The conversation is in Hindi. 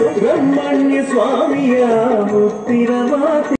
ಸುಬ್ರಹ್ಮಣ್ಯ ಸ್ವಾಮಿಯ ಮುತ್ತಿನ ಮಾತೆ